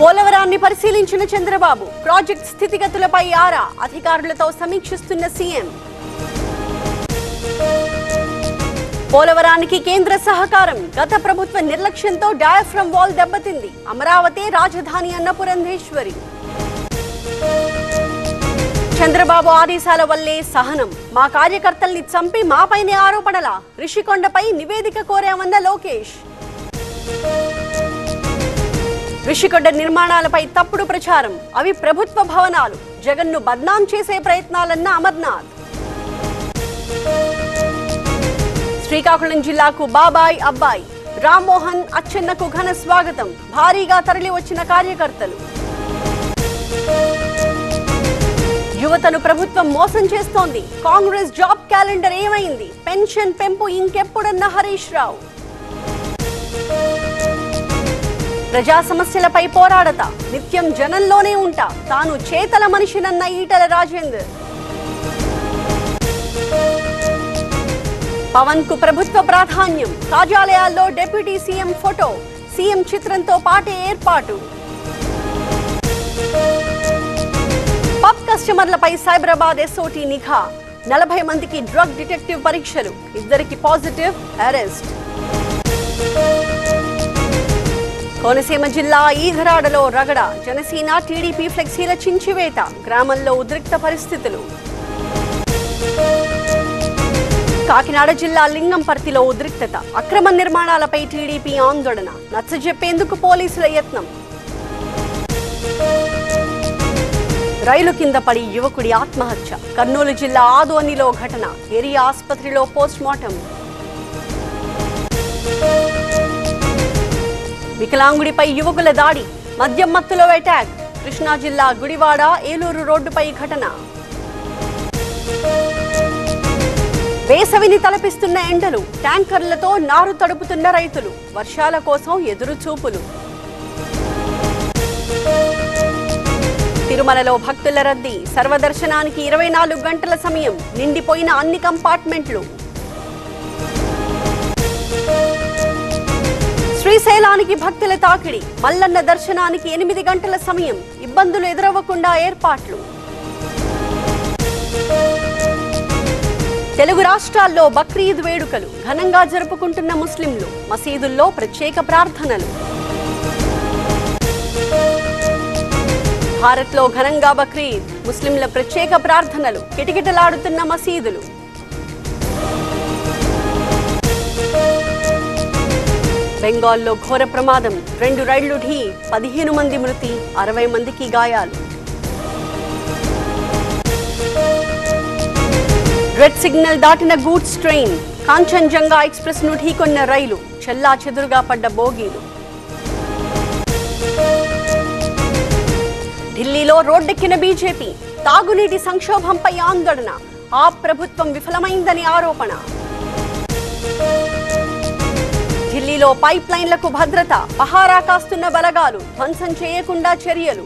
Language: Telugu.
పోలవరాన్ని పరిశీలించిన చంద్రబాబు ప్రాజెక్ట్ స్థితిగతులపై ఆరా అధికారులతో సమీక్షిస్తున్న సీఎం. పోలవరానికి కేంద్ర సహకారం గత ప్రభుత్వ నిర్లక్ష్యంతో డయాఫ్రమ్ వాల్ దెబ్బతింది. అమరావతి రాజధాని అన్న పురంధేశ్వరి చంద్రబాబు ఆదేశాల వల్లే సహనం. మా కార్యకర్తల్ని చంపి మాపైనే ఆరోపణల. రిషికొండపై నివేదిక కోరామన్న లోకేష్. రిషికొండ నిర్మాణాలపై తప్పుడు ప్రచారం అవి ప్రభుత్వ భవనాలు. జగన్ను బద్నాం చేసే ప్రయత్నాలన్న అమర్నాథ్. శ్రీకాకుళం జిల్లాకు బాబాయ్ అబ్బాయి రామ్మోహన్ అచ్చెన్నకు ఘన స్వాగతం. భారీగా తరలి వచ్చిన కార్యకర్తలు. యువతను ప్రభుత్వం మోసం చేస్తోంది. కాంగ్రెస్ జాబ్ క్యాలెండర్ ఏమైంది? పెన్షన్ పెంపు ఇంకెప్పుడన్న హరీష్ రావు. ప్రజా సమస్యలపై పోరాడత. నిత్యం జనంలోనే ఉంటా. తాను చేతల మనిషినన్న ఈటల రాజేందర్. పవన్కు ప్రభుత్వ ప్రాధాన్యం. కార్యాలయాల్లో డిప్యూటీ సీఎం ఫోటో. సీఎం చిత్రంతో పాటే ఏర్పాటు. పబ్ కస్టమర్లపై సైబరాబాద్ ఎస్ఓటి నిఘా. నలభై మందికి డ్రగ్ డిటెక్టివ్ పరీక్షలు. ఇద్దరికి పాజిటివ్ అరెస్ట్. కోనసీమ జిల్లా ఈధరాడలో రగడ జనసేన టీడీపీ ఫ్లెక్సీల చించివేత గ్రామంలో ఉద్రిక్త పరిస్థితులు. కాకినాడ జిల్లా లింగంపర్తిలో ఉద్రిక్తత అక్రమ నిర్మాణాలపై టీడీపీ ఆందోళన నచ్చజెప్పేందుకు పోలీసుల యత్నం. రైలు కింద పడి యువకుడి ఆత్మహత్య కర్నూలు జిల్లా ఆదోనిలో ఘటన ఏరియా ఆసుపత్రిలో పోస్ట్ వికలాంగుడిపై యువకుల దాడి మద్యం మత్తులో అటాక్ కృష్ణా జిల్లా గుడివాడ ఏలూరు రోడ్డుపై ఘటన. వేసవిని తలపిస్తున్న ఎండలు ట్యాంకర్లతో నారు తడుపుతున్న రైతులు వర్షాల కోసం ఎదురు చూపులు తిరుమలలో భక్తుల రద్దీ సర్వదర్శనానికి ఇరవై నాలుగు గంటల సమయం నిండిపోయిన అన్ని కంపార్ట్మెంట్లు. శ్రీశైలానికి భక్తుల తాకిడి మల్లన్న దర్శనానికి ఎనిమిది గంటల సమయం ఇబ్బందులు ఎదురవ్వకుండా ఏర్పాట్లు. తెలుగు రాష్ట్రాల్లో బక్రీద్ వేడుకలు ఘనంగా జరుపుకుంటున్న ముస్లింలు మసీదుల్లో ప్రత్యేక ప్రార్థనలు. భారత్లో ఘనంగా బక్రీద్ ముస్లింల ప్రత్యేక ప్రార్థనలు కిటకిటలాడుతున్న మసీదులు. బెంగాల్లో ఘోర ప్రమాదం. రెండు రైళ్ళు ఢీ పదిహేను మంది మృతి అరవై మందికి గాయాలు. రెడ్ సిగ్నల్ దాటిన గూడ్స్ ట్రైన్ కాంచన్జంగా ఎక్స్ప్రెస్ను ఢీకొన్న రైలు చెల్లా చెదురుగా పడ్డ బోగీలు. ఢిల్లీలో రోడ్డెక్కిన బీజేపీ తాగునీటి సంక్షోభంపై ఆందోళన. ఆ ప్రభుత్వం విఫలమైందని ఆరోపణ. ఢిల్లీలో పైప్ లైన్లకు భద్రత పహారా కాస్తున్న బలగాలు ధ్వంసం చేయకుండా చర్యలు.